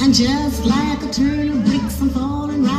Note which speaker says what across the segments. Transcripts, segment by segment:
Speaker 1: And just like a turn of bricks, I'm falling right.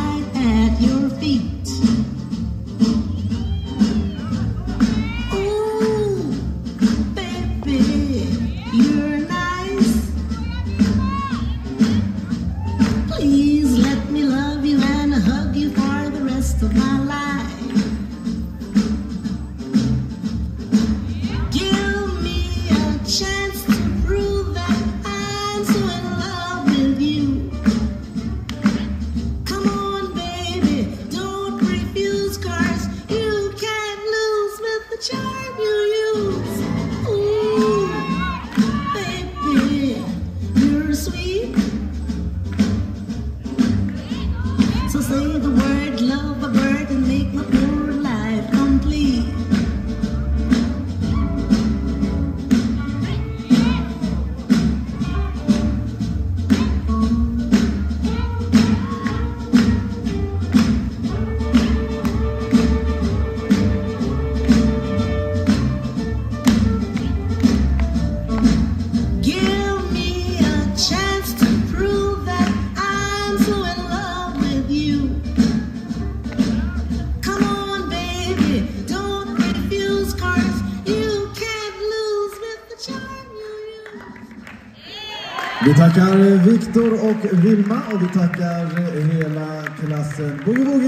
Speaker 1: child.
Speaker 2: Vi tackar eh, Viktor och Vilma och vi tackar eh, hela klassen Boogie Boogie!